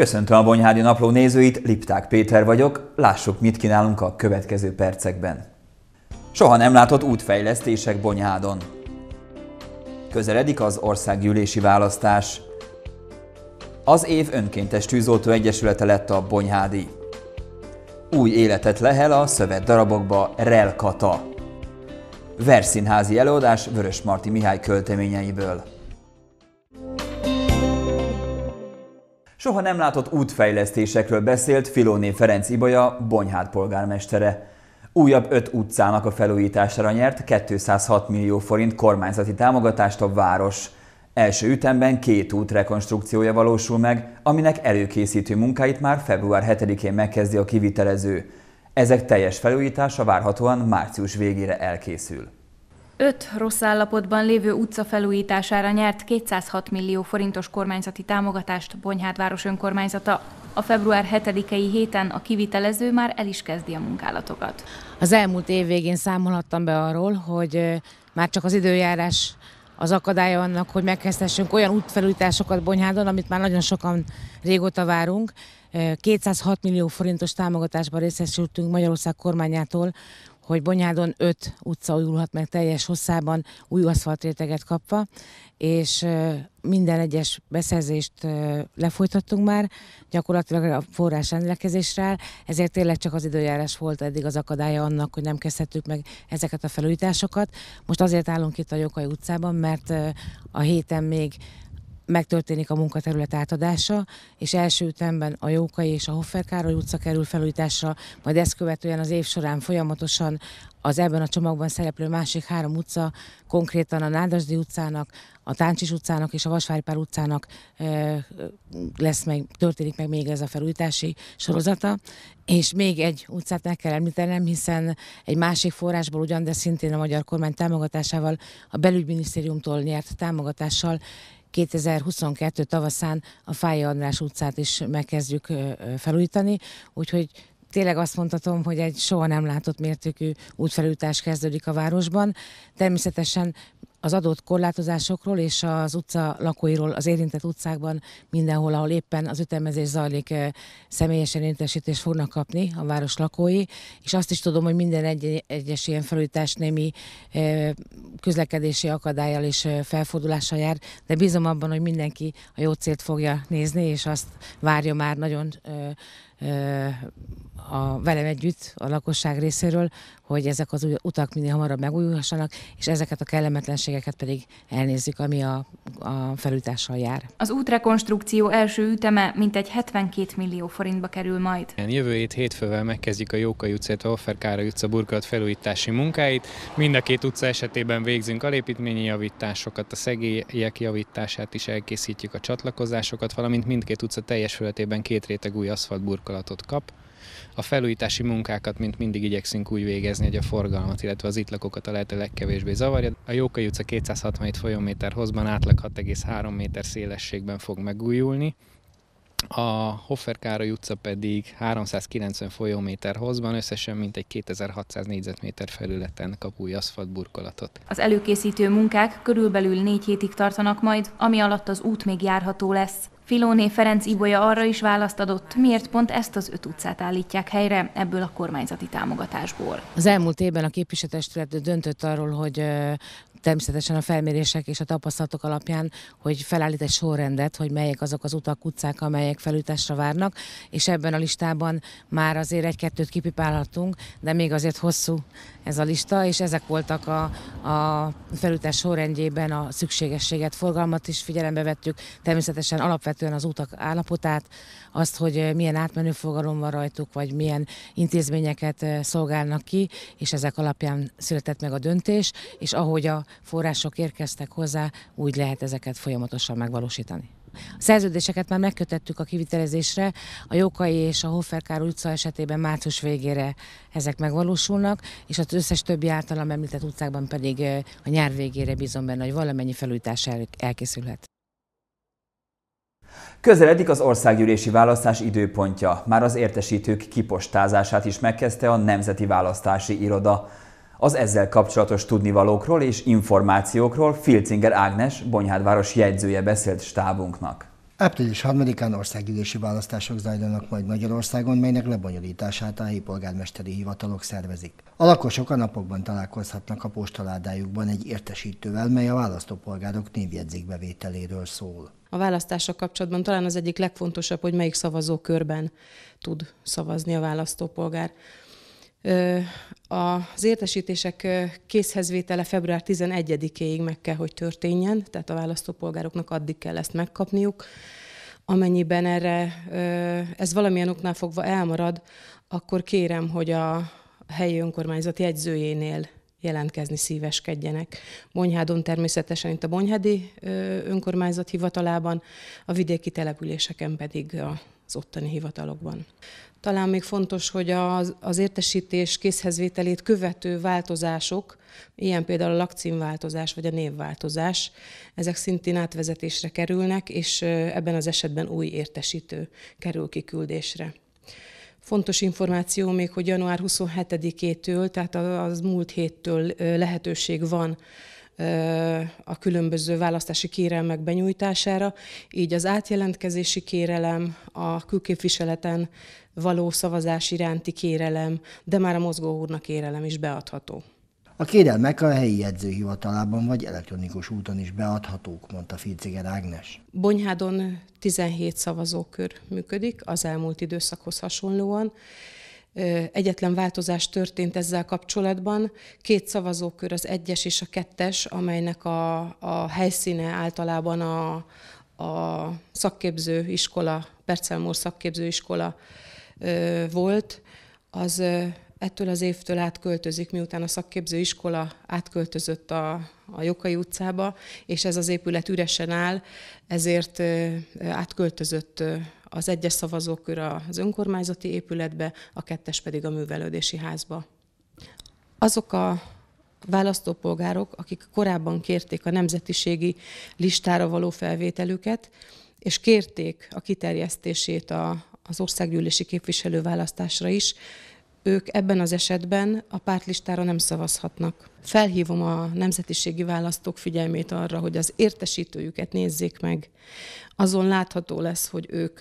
Köszöntöm a Bonyhádi Napló nézőit, Lipták Péter vagyok, lássuk, mit kínálunk a következő percekben. Soha nem látott útfejlesztések Bonyhádon. Közeledik az országgyűlési választás. Az év önkéntes tűzoltó egyesülete lett a Bonyhádi. Új életet lehel a szövet darabokba Relkata. Verszínházi előadás Vörös Marti Mihály költeményeiből. Soha nem látott útfejlesztésekről beszélt Filóné Ferenc Ibolya, Bonyhád polgármestere. Újabb öt utcának a felújítására nyert 206 millió forint kormányzati támogatást a város. Első ütemben két út rekonstrukciója valósul meg, aminek előkészítő munkáit már február 7-én megkezdi a kivitelező. Ezek teljes felújítása várhatóan március végére elkészül. Öt rossz állapotban lévő utca felújítására nyert 206 millió forintos kormányzati támogatást Bonyhád város önkormányzata. A február 7-i héten a kivitelező már el is kezdi a munkálatokat. Az elmúlt év végén számolhattam be arról, hogy már csak az időjárás az akadálya annak, hogy megkezdhessünk olyan útfelújításokat Bonyhádon, amit már nagyon sokan régóta várunk. 206 millió forintos támogatásban részesültünk Magyarország kormányától, hogy Bonyhádon öt utca újulhat meg teljes hosszában, új aszfaltréteget kapva, és minden egyes beszerzést lefolytattunk már, gyakorlatilag a forrás rendelkezésre áll, ezért tényleg csak az időjárás volt eddig az akadálya annak, hogy nem kezdhettük meg ezeket a felújításokat. Most azért állunk itt a Jokai utcában, mert a héten még megtörténik a munkaterület átadása, és első ütemben a Jókai és a Hoffer Károly utca kerül felújításra, majd ezt követően az év során folyamatosan az ebben a csomagban szereplő másik három utca, konkrétan a Nádasdi utcának, a Táncsis utcának és a Vasváripár utcának lesz meg, történik meg még ez a felújítási sorozata. És még egy utcát meg kell említenem, hiszen egy másik forrásból ugyan, de szintén a magyar kormány támogatásával, a belügyminisztériumtól nyert támogatással 2022 tavaszán a Fája András utcát is megkezdjük felújítani, úgyhogy tényleg azt mondhatom, hogy egy soha nem látott mértékű útfelújítás kezdődik a városban. Természetesen az adott korlátozásokról és az utca lakóiról az érintett utcákban mindenhol, ahol éppen az ütemezés zajlik, személyesen értesítést fognak kapni a város lakói, és azt is tudom, hogy minden egy, egyes ilyen felújítás némi közlekedési akadályjal és felfordulással jár, de bízom abban, hogy mindenki a jó célt fogja nézni, és azt várja már nagyon a, velem együtt a lakosság részéről, hogy ezek az utak minél hamarabb megújulhassanak, és ezeket a kellemetlenségeket pedig elnézzük, ami a, a felújítással jár. Az útrekonstrukció első üteme mintegy 72 millió forintba kerül majd. Jövő hét hétfővel megkezdjük a Jókai utca, illetve Offer Károly utca burkolat felújítási munkáit. Mind a két utca esetében végzünk alépítményi javításokat, a szegélyek javítását is elkészítjük a csatlakozásokat, valamint mindkét utca teljes fölöttében két réteg új aszfaltburkolatot kap. A felújítási munkákat, mint mindig igyekszünk úgy végezni, hogy a forgalmat, illetve az itt lakókat a lehető legkevésbé zavarja. A Jókai utca 267 folyóméter hozban átlag 6,3 méter szélességben fog megújulni, a Hoffer Károly utca pedig 390 folyóméter hozban, összesen mintegy 2600 négyzetméter felületen kap új aszfaltburkolatot. Az előkészítő munkák körülbelül négy hétig tartanak majd, ami alatt az út még járható lesz. Filóné Ferenc Ibolya arra is választ adott, miért pont ezt az öt utcát állítják helyre ebből a kormányzati támogatásból. Az elmúlt évben a képviselőtestület döntött arról, hogy természetesen a felmérések és a tapasztalatok alapján, hogy felállít egy sorrendet, hogy melyek azok az utak, utcák, amelyek felújításra várnak, és ebben a listában már azért egy-kettőt kipipálhatunk, de még azért hosszú ez a lista, és ezek voltak a, a felújítás sorrendjében a szükségességet, forgalmat is figyelembe vettük, természetesen alapvetően az utak állapotát, azt, hogy milyen átmenő fogalom van rajtuk, vagy milyen intézményeket szolgálnak ki, és ezek alapján született meg a döntés, és ahogy a források érkeztek hozzá, úgy lehet ezeket folyamatosan megvalósítani. A szerződéseket már megkötettük a kivitelezésre, a Jókai és a Hoffer utca esetében március végére ezek megvalósulnak, és az összes többi általam említett utcákban pedig a nyár végére bízom benne, hogy valamennyi felújítás elkészülhet. Közeledik az országgyűlési választás időpontja. Már az értesítők kipostázását is megkezdte a Nemzeti Választási Iroda. Az ezzel kapcsolatos tudnivalókról és információkról Filcinger Ágnes, Bonyhádváros jegyzője beszélt stábunknak. Április 3-án országgyűlési választások zajlanak majd Magyarországon, melynek lebonyolítását a helyi polgármesteri hivatalok szervezik. A lakosok a napokban találkozhatnak a postaládájukban egy értesítővel, mely a választópolgárok névjegyzékbevételéről szól. A választások kapcsolatban talán az egyik legfontosabb, hogy melyik szavazókörben tud szavazni a választópolgár. Az értesítések készhezvétele február 11-éig meg kell, hogy történjen, tehát a választópolgároknak addig kell ezt megkapniuk. Amennyiben erre ez valamilyen oknál fogva elmarad, akkor kérem, hogy a helyi önkormányzat jegyzőjénél jelentkezni szíveskedjenek. Bonyhádon természetesen itt a Bonyhádi önkormányzat hivatalában, a vidéki településeken pedig az ottani hivatalokban. Talán még fontos, hogy az, az értesítés készhezvételét követő változások, ilyen például a lakcímváltozás vagy a névváltozás, ezek szintén átvezetésre kerülnek, és ebben az esetben új értesítő kerül kiküldésre. Fontos információ még, hogy január 27-től, tehát az múlt héttől lehetőség van a különböző választási kérelmek benyújtására, így az átjelentkezési kérelem, a külképviseleten való szavazás iránti kérelem, de már a mozgóúrnak kérelem is beadható. A kérelmek a helyi jegyzőhivatalában vagy elektronikus úton is beadhatók, mondta Filciger Ágnes. Bonyhádon 17 szavazókör működik az elmúlt időszakhoz hasonlóan. Egyetlen változás történt ezzel kapcsolatban. Két szavazókör, az egyes és a kettes, amelynek a, a helyszíne általában a, a szakképző iskola, Percelmór szakképző iskola volt, az ettől az évtől átköltözik, miután a szakképző iskola átköltözött a, a Jokai utcába, és ez az épület üresen áll, ezért átköltözött az egyes szavazókör az önkormányzati épületbe, a kettes pedig a művelődési házba. Azok a választópolgárok, akik korábban kérték a nemzetiségi listára való felvételüket, és kérték a kiterjesztését a, az országgyűlési képviselőválasztásra is, ők ebben az esetben a pártlistára nem szavazhatnak. Felhívom a nemzetiségi választók figyelmét arra, hogy az értesítőjüket nézzék meg. Azon látható lesz, hogy ők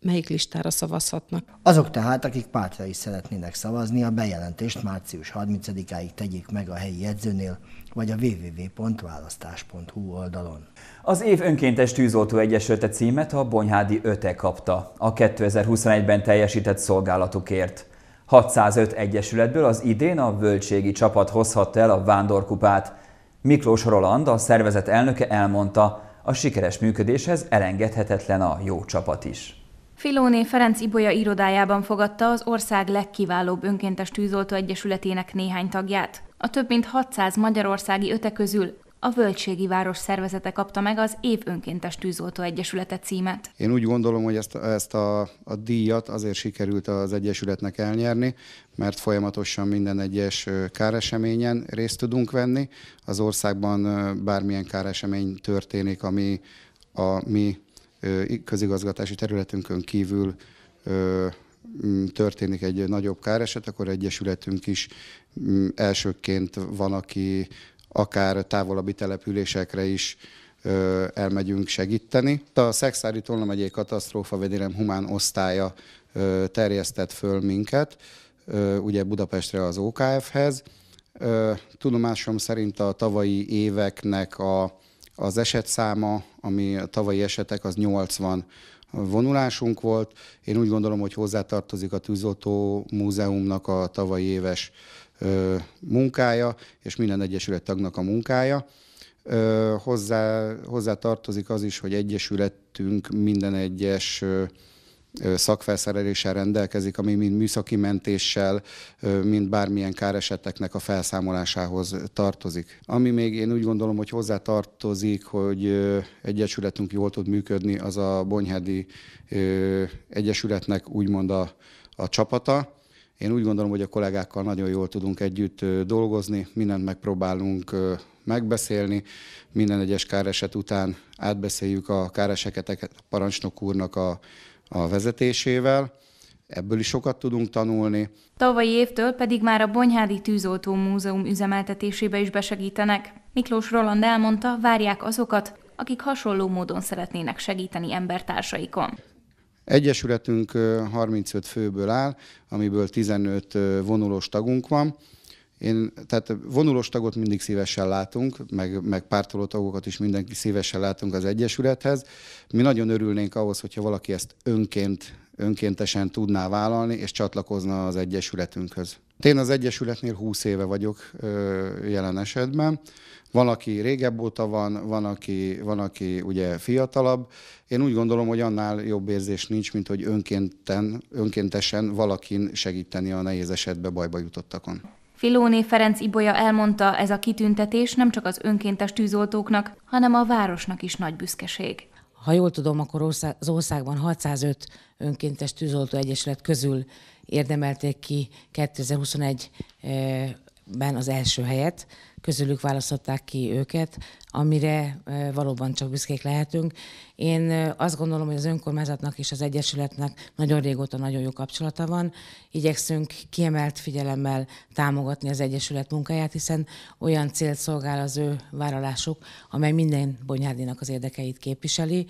melyik listára szavazhatnak. Azok tehát, akik pártra is szeretnének szavazni, a bejelentést március 30-áig tegyék meg a helyi jegyzőnél, vagy a www.választás.hu oldalon. Az év önkéntes tűzoltó egyesülete címet a Bonyhádi Öte kapta a 2021-ben teljesített szolgálatukért. 605 egyesületből az idén a völgységi csapat hozhatta el a vándorkupát. Miklós Roland, a szervezet elnöke elmondta, a sikeres működéshez elengedhetetlen a jó csapat is. Filóné Ferenc Ibolya irodájában fogadta az ország legkiválóbb önkéntes tűzoltó egyesületének néhány tagját. A több mint 600 magyarországi öte közül a Völgységi Város szervezete kapta meg az Év Önkéntes Tűzoltó Egyesülete címet. Én úgy gondolom, hogy ezt, ezt a, a díjat azért sikerült az Egyesületnek elnyerni, mert folyamatosan minden egyes káreseményen részt tudunk venni. Az országban bármilyen káresemény történik, ami a mi közigazgatási területünkön kívül történik egy nagyobb káreset, akkor Egyesületünk is elsőként van, aki akár távolabbi településekre is elmegyünk segíteni. A Szexári Tolna megyei katasztrófa védelem humán osztálya terjesztett föl minket, ugye Budapestre az OKF-hez. Tudomásom szerint a tavalyi éveknek a, az esetszáma, ami a tavalyi esetek, az 80 vonulásunk volt. Én úgy gondolom, hogy hozzátartozik a Tűzoltó Múzeumnak a tavalyi éves munkája, és minden egyesület tagnak a munkája. Hozzá, hozzá tartozik az is, hogy egyesületünk minden egyes szakfelszereléssel rendelkezik, ami mind műszaki mentéssel, mind bármilyen káreseteknek a felszámolásához tartozik. Ami még én úgy gondolom, hogy hozzá tartozik, hogy egyesületünk jól tud működni, az a Bonyhádi Egyesületnek úgymond a, a csapata, én úgy gondolom, hogy a kollégákkal nagyon jól tudunk együtt dolgozni, mindent megpróbálunk megbeszélni, minden egyes káreset után átbeszéljük a káreseket a parancsnok úrnak a, a vezetésével, ebből is sokat tudunk tanulni. Tavalyi évtől pedig már a Bonyhádi Tűzoltó Múzeum üzemeltetésébe is besegítenek. Miklós Roland elmondta, várják azokat, akik hasonló módon szeretnének segíteni embertársaikon. Egyesületünk 35 főből áll, amiből 15 vonulós tagunk van. Én, tehát vonulós tagot mindig szívesen látunk, meg, meg pártoló tagokat is mindenki szívesen látunk az Egyesülethez. Mi nagyon örülnénk ahhoz, hogyha valaki ezt önként, önkéntesen tudná vállalni, és csatlakozna az Egyesületünkhöz. Én az Egyesületnél 20 éve vagyok jelen esetben. Van, aki régebb óta van, van aki, van, aki ugye fiatalabb. Én úgy gondolom, hogy annál jobb érzés nincs, mint hogy önkénten, önkéntesen valakin segíteni a nehéz esetbe bajba jutottakon. Filóné Ferenc Ibolya elmondta, ez a kitüntetés nem csak az önkéntes tűzoltóknak, hanem a városnak is nagy büszkeség. Ha jól tudom, akkor az országban 605 önkéntes tűzoltó egyesület közül érdemelték ki 2021-ben az első helyet közülük választották ki őket, amire valóban csak büszkék lehetünk. Én azt gondolom, hogy az önkormányzatnak és az Egyesületnek nagyon régóta nagyon jó kapcsolata van. Igyekszünk kiemelt figyelemmel támogatni az Egyesület munkáját, hiszen olyan célt szolgál az ő vállalásuk, amely minden bonyárdinak az érdekeit képviseli.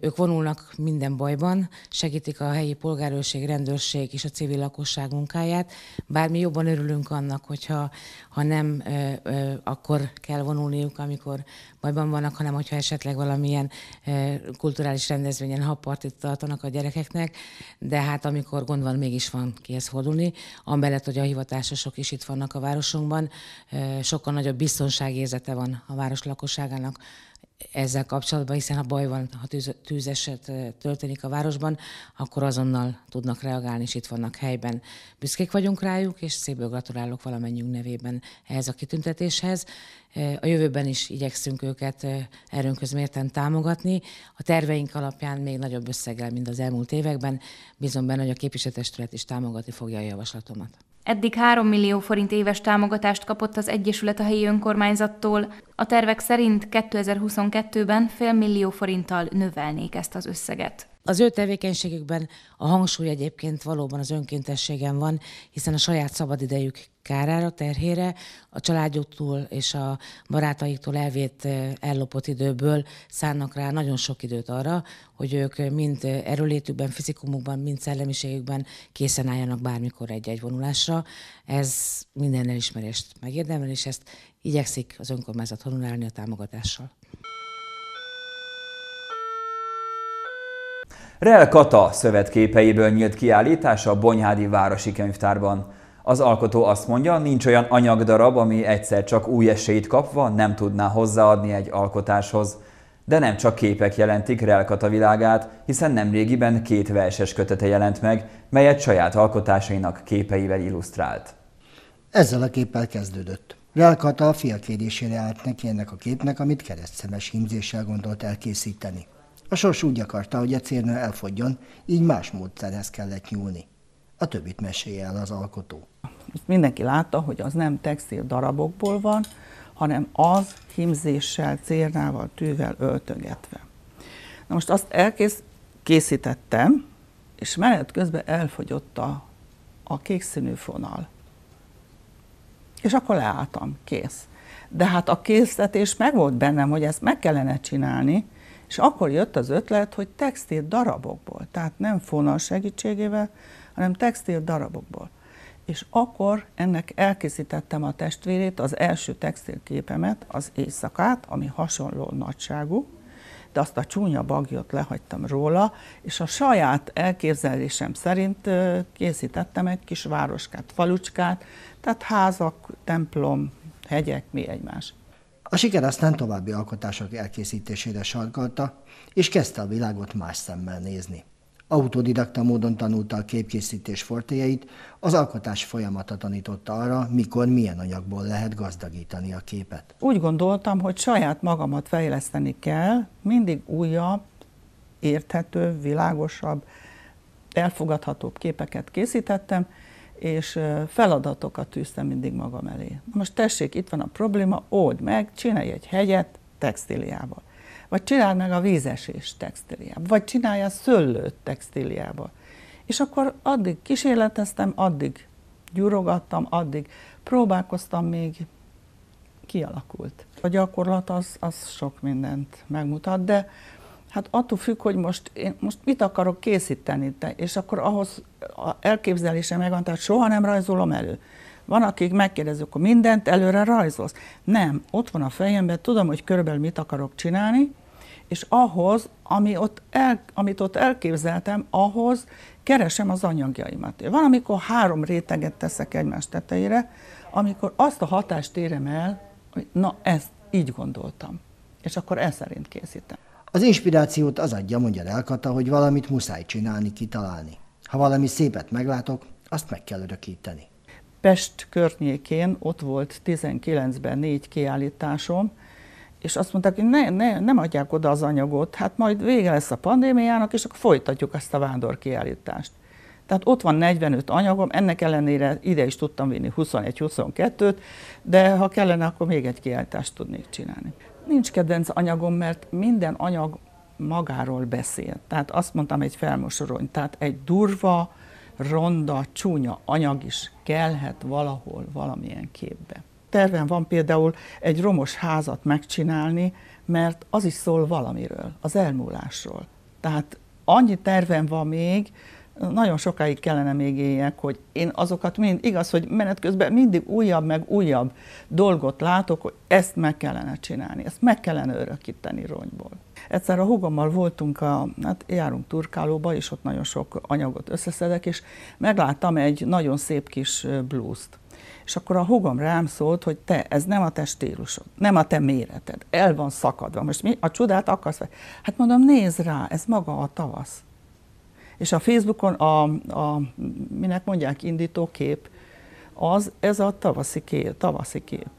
Ők vonulnak minden bajban, segítik a helyi polgárőrség, rendőrség és a civil lakosság munkáját. Bármi jobban örülünk annak, hogyha ha nem akkor kell vonulniuk, amikor bajban vannak, hanem hogyha esetleg valamilyen kulturális rendezvényen habpartit tartanak a gyerekeknek, de hát amikor gond van, mégis van kihez fordulni. Amellett, hogy a hivatásosok is itt vannak a városunkban, sokkal nagyobb biztonságérzete van a város lakosságának, ezzel kapcsolatban, hiszen ha baj van, ha tűz, tűzeset történik a városban, akkor azonnal tudnak reagálni, és itt vannak helyben. Büszkék vagyunk rájuk, és szépből gratulálok valamennyünk nevében ehhez a kitüntetéshez. A jövőben is igyekszünk őket erőnköz mérten támogatni. A terveink alapján még nagyobb összeggel, mint az elmúlt években. Bízom benne, hogy a képviselőtestület is támogatni fogja a javaslatomat. Eddig 3 millió forint éves támogatást kapott az Egyesület a helyi önkormányzattól. A tervek szerint 2022-ben fél millió forinttal növelnék ezt az összeget. Az ő tevékenységükben a hangsúly egyébként valóban az önkéntességen van, hiszen a saját szabadidejük kárára, terhére, a családjuktól és a barátaiktól elvét, ellopott időből szánnak rá nagyon sok időt arra, hogy ők mind erőlétükben, fizikumukban, mind szellemiségükben készen álljanak bármikor egy-egy vonulásra. Ez minden elismerést megérdemel, és ezt igyekszik az önkormányzat honorálni a támogatással. Rel Kata szövetképeiből nyílt kiállítás a Bonyhádi Városi Könyvtárban. Az alkotó azt mondja, nincs olyan anyagdarab, ami egyszer csak új esélyt kapva nem tudná hozzáadni egy alkotáshoz. De nem csak képek jelentik Relkata világát, hiszen nemrégiben két verses kötete jelent meg, melyet saját alkotásainak képeivel illusztrált. Ezzel a képpel kezdődött. Relkata a fiakérésére állt neki ennek a képnek, amit keresztszemes hímzéssel gondolt elkészíteni. A sors úgy akarta, hogy a cérnő elfogjon, így más módszerhez kellett nyúlni. A többit mesélje el az alkotó. Mindenki látta, hogy az nem textil darabokból van, hanem az himzéssel, cérnával, tűvel öltögetve. Na most azt elkész, készítettem, és menet közben elfogyott a, a kék színű fonal. És akkor leálltam, kész. De hát a készítés meg volt bennem, hogy ezt meg kellene csinálni, és akkor jött az ötlet, hogy textil darabokból, tehát nem fonal segítségével, hanem textil darabokból. És akkor ennek elkészítettem a testvérét, az első textilképemet, az éjszakát, ami hasonló nagyságú, de azt a csúnya bagyot lehagytam róla, és a saját elképzelésem szerint készítettem egy kis városkát, falucskát, tehát házak, templom, hegyek, mi egymás. A siker aztán további alkotások elkészítésére sarkalta, és kezdte a világot más szemmel nézni. Autodidakta módon tanulta a képkészítés fortéjeit, az alkotás folyamata tanította arra, mikor milyen anyagból lehet gazdagítani a képet. Úgy gondoltam, hogy saját magamat fejleszteni kell, mindig újabb, érthető, világosabb, elfogadhatóbb képeket készítettem, és feladatokat tűztem mindig magam elé. Most tessék, itt van a probléma, old meg, csinálj egy hegyet textíliával. Vagy csináld meg a vízesés textíliával. Vagy csinálj a szöllőt textíliával. És akkor addig kísérleteztem, addig gyurogattam, addig próbálkoztam még kialakult. A gyakorlat az, az sok mindent megmutat, de hát attól függ, hogy most én most mit akarok készíteni, te, és akkor ahhoz a elképzelése megvan, tehát soha nem rajzolom elő. Van, akik megkérdezik, hogy mindent előre rajzolsz. Nem, ott van a fejemben, tudom, hogy körülbelül mit akarok csinálni, és ahhoz, ami ott el, amit ott elképzeltem, ahhoz keresem az anyagjaimat. Van, amikor három réteget teszek egymás tetejére, amikor azt a hatást érem el, hogy na, ezt így gondoltam. És akkor ez szerint készítem. Az inspirációt az adja, mondja Elkata, hogy valamit muszáj csinálni, kitalálni. Ha valami szépet meglátok, azt meg kell örökíteni. Pest környékén ott volt 19-ben négy kiállításom, és azt mondták, hogy ne, ne, nem adják oda az anyagot, hát majd vége lesz a pandémiának, és akkor folytatjuk ezt a vándor kiállítást. Tehát ott van 45 anyagom, ennek ellenére ide is tudtam vinni 21-22-t, de ha kellene, akkor még egy kiállítást tudnék csinálni. Nincs kedvenc anyagom, mert minden anyag magáról beszél. Tehát azt mondtam, egy felmosorony. Tehát egy durva, ronda, csúnya anyag is kellhet valahol, valamilyen képbe. Terven van például egy romos házat megcsinálni, mert az is szól valamiről, az elmúlásról. Tehát annyi terven van még, nagyon sokáig kellene még éljek, hogy én azokat mind, igaz, hogy menet közben mindig újabb, meg újabb dolgot látok, hogy ezt meg kellene csinálni, ezt meg kellene örökíteni ronyból. Egyszer a hugommal voltunk, a, hát járunk turkálóba, és ott nagyon sok anyagot összeszedek, és megláttam egy nagyon szép kis blúzt. És akkor a hugom rám szólt, hogy te, ez nem a te stílusod, nem a te méreted, el van szakadva. Most mi a csodát akarsz? Hát mondom, nézd rá, ez maga a tavasz. És a Facebookon a, a minek mondják, indító kép, az ez a tavaszi kép. Tavaszi kép.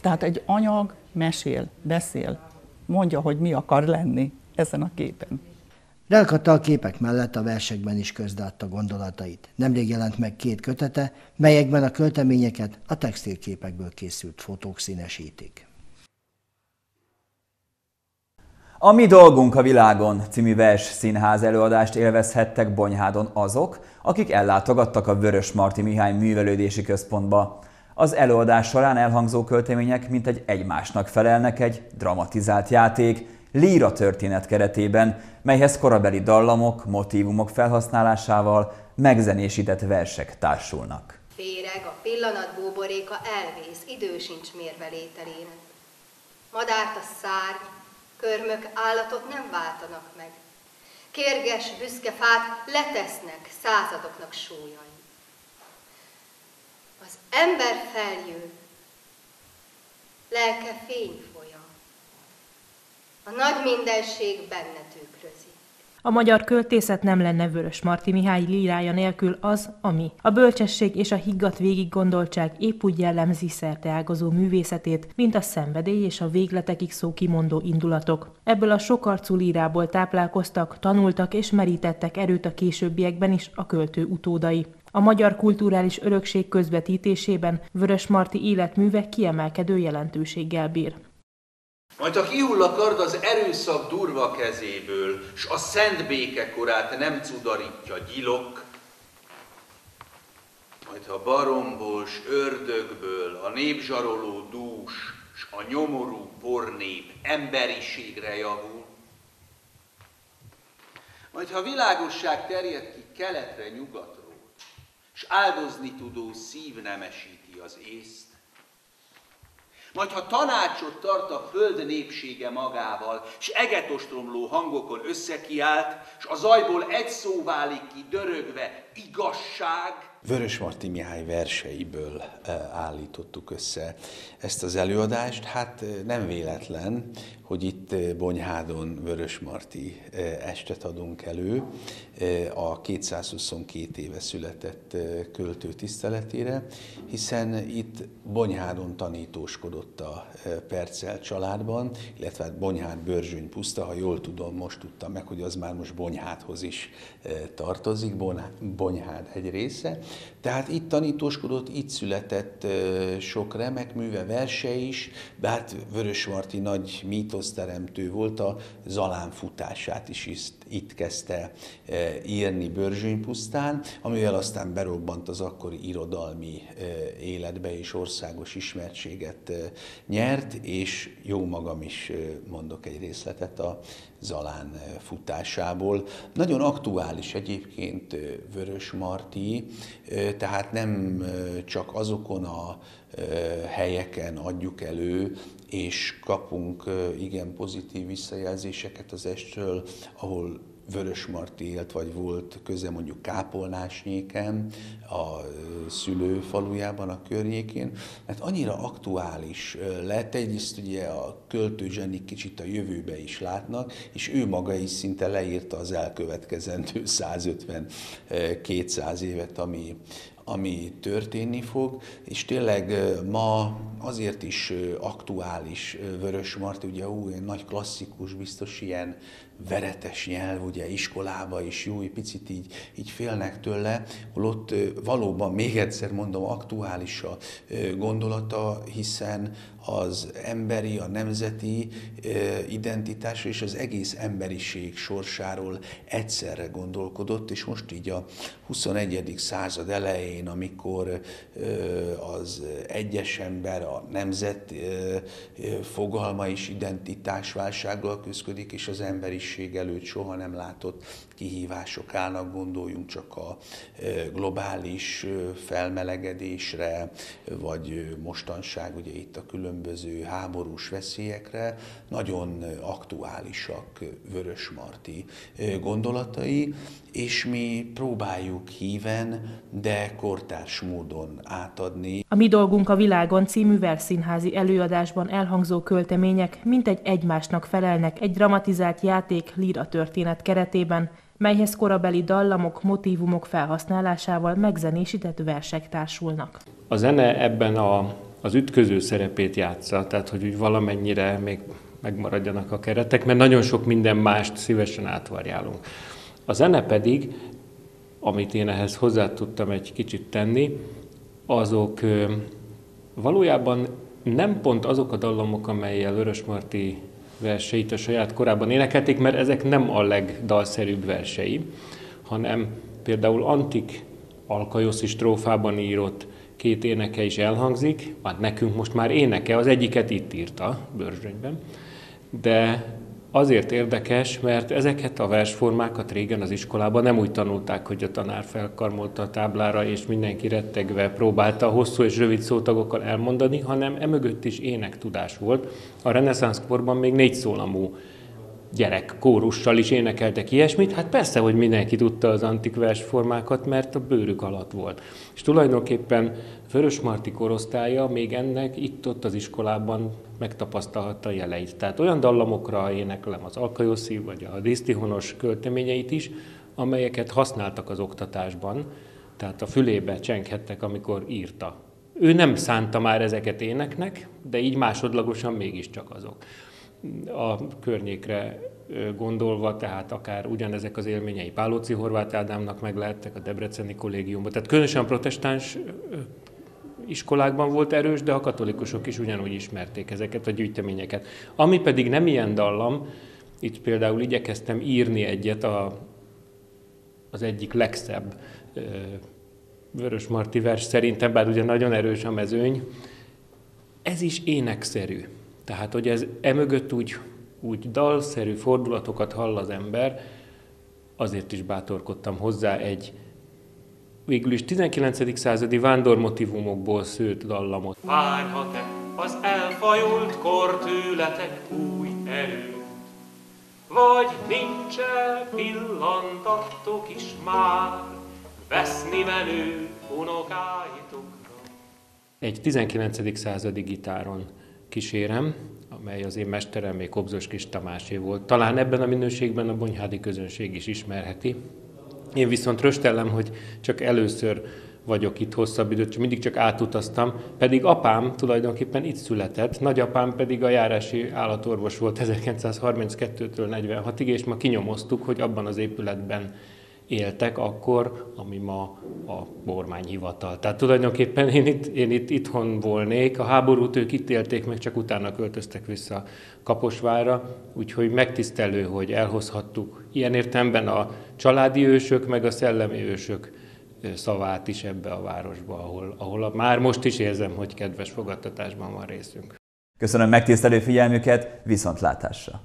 Tehát egy anyag mesél, beszél, mondja, hogy mi akar lenni ezen a képen. Relkata a képek mellett a versekben is közdeadta gondolatait. Nemrég jelent meg két kötete, melyekben a költeményeket a textilképekből készült fotók színesítik. A Mi dolgunk a világon című vers színház előadást élvezhettek Bonyhádon azok, akik ellátogattak a Vörös Marti Mihály Művelődési Központba. Az előadás során elhangzó költemények mint egy egymásnak felelnek egy dramatizált játék, líra történet keretében, melyhez korabeli dallamok, motívumok felhasználásával megzenésített versek társulnak. Féreg, a pillanat bóboréka elvész, idő sincs mérve lételének. Madárt a szárny, körmök állatot nem váltanak meg. Kérges, büszke fát letesznek századoknak súlyai. Az ember feljő, lelke fény folyam. A nagy mindenség benne tükrözi. A magyar költészet nem lenne Vörös Marti Mihály lírája nélkül az, ami. A bölcsesség és a higgadt végiggondoltság épp úgy jellemzi ágazó művészetét, mint a szenvedély és a végletekig szó kimondó indulatok. Ebből a sokarcú lírából táplálkoztak, tanultak és merítettek erőt a későbbiekben is a költő utódai. A magyar kulturális örökség közvetítésében Vörös Marti életműve kiemelkedő jelentőséggel bír. Majd ha kihull a kard az erőszak durva kezéből, s a szent békekorát nem cudarítja gyilok, majd ha baromból, s ördögből a népzsaroló dús, s a nyomorú pornép emberiségre javul, majd ha világosság terjed ki keletre, nyugatról, s áldozni tudó szív nemesíti az észt, majd ha tanácsot tart a föld népsége magával, s egetostromló hangokon összekiált, s a zajból egy szó válik ki dörögve, igazság, Vörös Marti Mihály verseiből eh, állítottuk össze ezt az előadást. Hát eh, nem véletlen, hogy itt eh, Bonyhádon Vörös Marti estet adunk elő a 222 éve született költő tiszteletére, hiszen itt Bonyhádon tanítóskodott a Percel családban, illetve hát Bonyhád Börzsöny puszta, ha jól tudom, most tudtam meg, hogy az már most Bonyhádhoz is tartozik, Bonyhád egy része, Tehát itt tanítóskodott, itt született sok remek műve, verse is, de hát Vörös Marti nagy mítoszteremtő volt, a Zalán futását is itt kezdte írni Börzsönypusztán, amivel aztán berobbant az akkori irodalmi életbe és országos ismertséget nyert, és jó magam is mondok egy részletet a Zalán futásából. Nagyon aktuális egyébként Vörös Marti, tehát nem csak azokon a helyeken adjuk elő, és kapunk igen pozitív visszajelzéseket az estről, ahol Vörös Marti élt, vagy volt köze mondjuk Kápolnásnyéken, a szülő falujában, a környékén, mert annyira aktuális lett, egyrészt ugye a költő zsenik kicsit a jövőbe is látnak, és ő maga is szinte leírta az elkövetkezendő 150-200 évet, ami, ami történni fog, és tényleg ma azért is aktuális Vörös Marti, ugye ú, nagy klasszikus, biztos ilyen veretes nyelv, ugye iskolába is jó, picit így, így félnek tőle, holott valóban még egyszer mondom, aktuális a gondolata, hiszen az emberi, a nemzeti identitásról és az egész emberiség sorsáról egyszerre gondolkodott, és most így a 21. század elején, amikor az egyes ember, a nemzet fogalma és identitásválsággal küzdik, és az emberiség előtt soha nem látott kihívások állnak, gondoljunk csak a globális felmelegedésre, vagy mostanság ugye itt a különböző háborús veszélyekre, nagyon aktuálisak Vörös Marti gondolatai, és mi próbáljuk híven, de kortárs módon átadni. A Mi dolgunk a világon című verszínházi előadásban elhangzó költemények mintegy egymásnak felelnek. Egy dramatizált játék líra történet keretében, melyhez korabeli dallamok, motívumok felhasználásával megzenésített versek társulnak. A zene ebben a, az ütköző szerepét játsza, tehát hogy úgy valamennyire még megmaradjanak a keretek, mert nagyon sok minden mást szívesen átvarjálunk. A zene pedig, amit én ehhez hozzá tudtam egy kicsit tenni, azok valójában nem pont azok a dallamok, amelyel Vörösmarty verseit a saját korában énekelték, mert ezek nem a legdalszerűbb versei, hanem például antik alkajoszi strófában írott két éneke is elhangzik, hát nekünk most már éneke, az egyiket itt írta Börzsönyben, de azért érdekes, mert ezeket a versformákat régen az iskolában nem úgy tanulták, hogy a tanár felkarmolta a táblára, és mindenki rettegve próbálta hosszú és rövid szótagokkal elmondani, hanem emögött is énektudás volt. A reneszánsz korban még négy szólamú gyerek kórussal is énekeltek ilyesmit, hát persze, hogy mindenki tudta az antik versformákat, mert a bőrük alatt volt. És tulajdonképpen Marti korosztálya még ennek itt-ott az iskolában megtapasztalhatta jeleit. Tehát olyan dallamokra éneklem az Alkajoszi vagy a Disztihonos költeményeit is, amelyeket használtak az oktatásban, tehát a fülébe csenghettek, amikor írta. Ő nem szánta már ezeket éneknek, de így másodlagosan mégiscsak azok. A környékre gondolva, tehát akár ugyanezek az élményei Pálóci Horváth Ádámnak meg lehettek a Debreceni kollégiumban. Tehát különösen protestáns iskolákban volt erős, de a katolikusok is ugyanúgy ismerték ezeket a gyűjteményeket. Ami pedig nem ilyen dallam, itt például igyekeztem írni egyet a, az egyik legszebb Vörös Marti vers szerintem, bár ugye nagyon erős a mezőny, ez is énekszerű. Tehát, hogy ez emögött úgy, úgy dalszerű fordulatokat hall az ember, azért is bátorkodtam hozzá egy végül is 19. századi vándormotivumokból szőtt dallamot. Várhat-e az elfajult kor tőletek új erő? Vagy nincs -e pillantattok is már veszni menő unokáitokra? Egy 19. századi gitáron kísérem, amely az én mesterem még Kobzos Kis Tamásé volt. Talán ebben a minőségben a bonyhádi közönség is ismerheti. Én viszont röstellem, hogy csak először vagyok itt hosszabb időt, csak mindig csak átutaztam, pedig apám tulajdonképpen itt született, nagyapám pedig a járási állatorvos volt 1932-től 46-ig, és ma kinyomoztuk, hogy abban az épületben éltek akkor, ami ma a kormányhivatal. Tehát tulajdonképpen én itt, én itt itthon volnék, a háborút ők itt élték meg, csak utána költöztek vissza Kaposvárra, úgyhogy megtisztelő, hogy elhozhattuk ilyen értemben a családi ősök, meg a szellemi ősök szavát is ebbe a városba, ahol, ahol a, már most is érzem, hogy kedves fogadtatásban van részünk. Köszönöm megtisztelő figyelmüket, viszontlátásra!